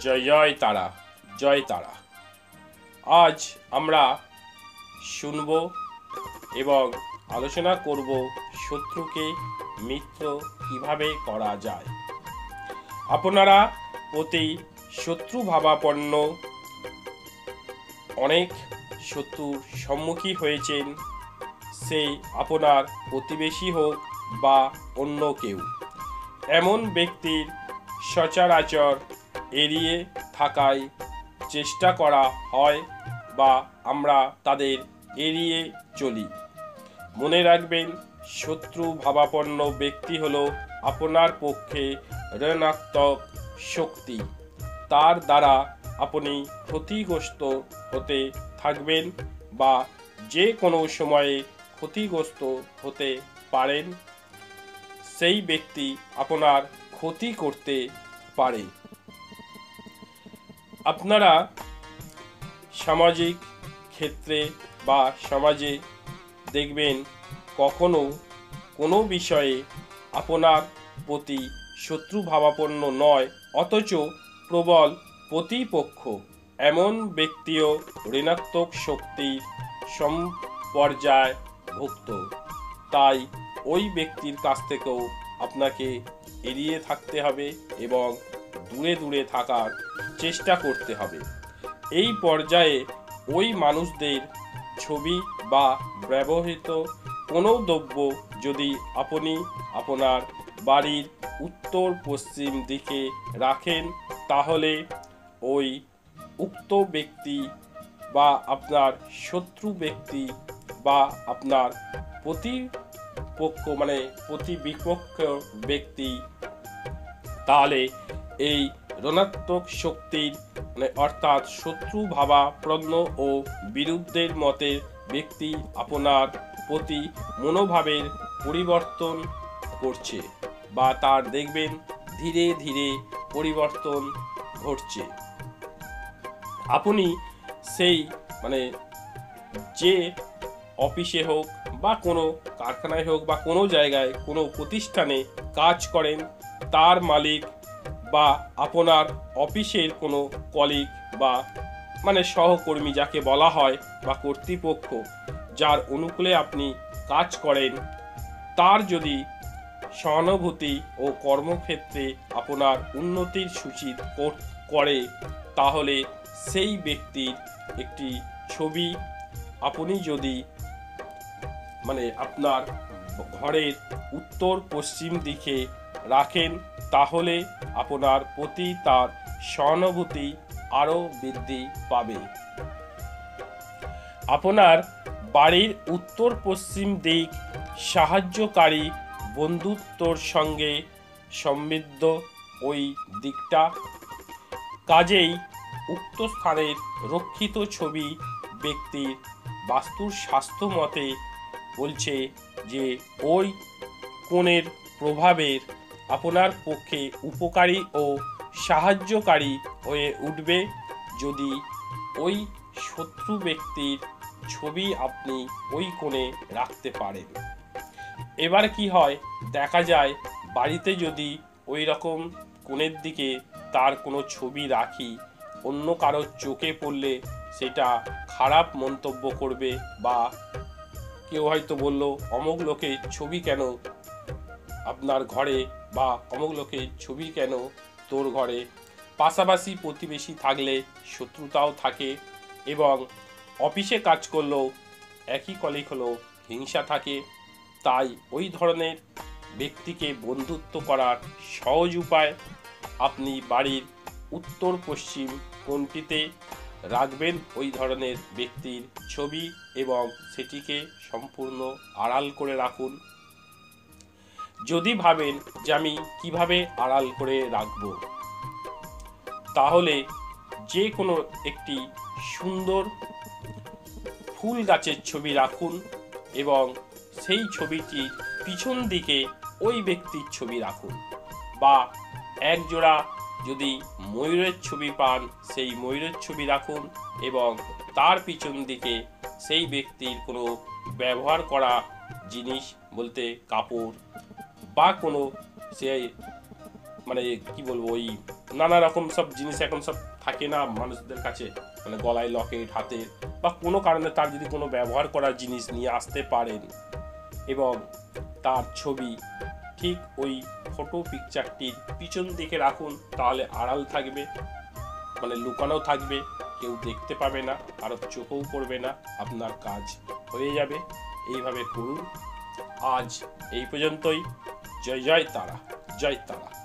জয় জয় তারা জয় তারা। আজ আমরা শুনব এবং আলোচনা করব শত্রুকে মিত্র কীভাবে করা যায়। আপনারা প্রতি শত্রু ভাবাপন্ন, অনেক শত্রুর সম্মুখী হয়েছেন, সে আপনার প্রতিবেশী হোক বা অন্য কেউ। এমন ব্যক্তির সচরাচর এড়িয়ে থাকায় চেষ্টা করা হয় বা আমরা তাদের এড়িয়ে চলি। মনে রাখবেন, শত্রু ভাবাপন্ন ব্যক্তি হল আপনার পক্ষে ঋণাত্মক শক্তি। তার দ্বারা আপনি ক্ষতিগ্রস্ত হতে থাকবেন বা যে কোনো সময়ে ক্ষতিগ্রস্ত হতে পারেন। সেই ব্যক্তি আপনার ক্ষতি করতে পারে। আপনারা সামাজিক ক্ষেত্রে বা সমাজে দেখবেন কখনো কোনো বিষয়ে আপনার প্রতি শত্রু ভাবাপন্ন নয়, অথচ প্রবল প্রতিপক্ষ। এমন ব্যক্তিও ঋণাত্মক শক্তির সম্পর্যায় ভুক্ত তাই ওই ব্যক্তির কাছ থেকেও আপনাকে এড়িয়ে থাকতে হবে এবং দূরে দূরে থাকার চেষ্টা করতে হবে। এই পর্যায়ে ওই মানুষদের ছবি বা ব্যবহৃত কোনো দ্রব্য যদি আপনি আপনার বাড়ির উত্তর পশ্চিম দিকে রাখেন, তাহলে ওই উক্ত ব্যক্তি বা আপনার শত্রু ব্যক্তি বা আপনার প্রতিপক্ষ মানে প্রতিবিপক্ষ ব্যক্তি, তাহলে এই ঋণাত্মক শক্তির মানে অর্থাৎ শত্রু ভাবাপ্রজ্ঞ ও বিরুদ্ধের মতের ব্যক্তি আপনার প্রতি মনোভাবের পরিবর্তন করছে বা তার দেখবেন ধীরে ধীরে পরিবর্তন ঘটছে। আপনি সেই মানে যে অফিসে হোক বা কোনো কারখানায় হোক বা কোনো জায়গায় কোনো প্রতিষ্ঠানে কাজ করেন, তার মালিক বা আপনার অফিসের কোনো কলিগ বা মানে সহকর্মী যাকে বলা হয় বা কর্তৃপক্ষ যার অনুকূলে আপনি কাজ করেন, তার যদি সহানুভূতি ও কর্মক্ষেত্রে আপনার উন্নতির সূচিত করে তাহলে সেই ব্যক্তির একটি ছবি আপনি যদি মানে আপনার ঘরের উত্তর পশ্চিম দিকে রাখেন তাহলে আপনার প্রতি তার সহানুভূতি আরও বৃদ্ধি পাবে। আপনার বাড়ির উত্তর পশ্চিম দিক সাহায্যকারী বন্ধুত্বর সঙ্গে সমৃদ্ধ ওই দিকটা। কাজেই উক্ত স্থানের রক্ষিত ছবি ব্যক্তির বাস্তুর স্বাস্থ্য মতে বলছে যে ওই কোণের প্রভাবের আপনার পক্ষে উপকারী ও সাহায্যকারী হয়ে উঠবে যদি ওই শত্রু ব্যক্তির ছবি আপনি ওই কোণে রাখতে পারেন। এবার কি হয়? দেখা যায়, বাড়িতে যদি ওই রকম কোণের দিকে তার কোনো ছবি রাখি, অন্য কারোর চোখে পড়লে সেটা খারাপ মন্তব্য করবে বা কেউ হয়তো বলল অমুক লোকের ছবি কেন আপনার ঘরে বা অমুক লোকের ছবি কেন তোর ঘরে? পাশাপাশি প্রতিবেশী থাকলে শত্রুতাও থাকে এবং অফিসে কাজ করলেও একই কলিগ হলেও হিংসা থাকে। তাই ওই ধরনের ব্যক্তিকে বন্ধুত্ব করার সহজ উপায় আপনি বাড়ির উত্তর পশ্চিম কোণটিতে রাখবেন। ওই ধরনের ব্যক্তির ছবি এবং সেটিকে সম্পূর্ণ আড়াল করে রাখুন। যদি ভাবেন যে আমি কীভাবে আড়াল করে রাখব, তাহলে যে কোনো একটি সুন্দর ফুল গাছের ছবি রাখুন এবং সেই ছবিটির পিছন দিকে ওই ব্যক্তির ছবি রাখুন বা এক জোড়া যদি ময়ূরের ছবি পান, সেই ময়ূরের ছবি রাখুন এবং তার পিছন দিকে সেই ব্যক্তির কোনো ব্যবহার করা জিনিস বলতে কাপড় বা কোনো সে মানে কি বলব, ওই নানা রকম সব জিনিস এখন সব থাকে না মানুষদের কাছে। মানে গলায় লকেট, হাতে বা কোনো কারণে তার যদি কোনো ব্যবহার করা জিনিস নিয়ে আসতে পারেন এবং তার ছবি ঠিক ওই ফটো পিকচারটির পিছন দিকে রাখুন, তাহলে আড়াল থাকবে মানে লুকানো থাকবে, কেউ দেখতে পাবে না, কারও চোখেও পড়বে না, আপনার কাজ হয়ে যাবে। এইভাবে করুন। আজ এই পর্যন্তই। じゃいいたらじゃいたら。